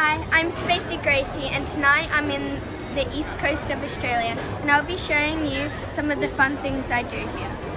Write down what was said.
Hi, I'm Spacee Gracee and tonight I'm in the east coast of Australia and I'll be showing you some of the fun things I do here.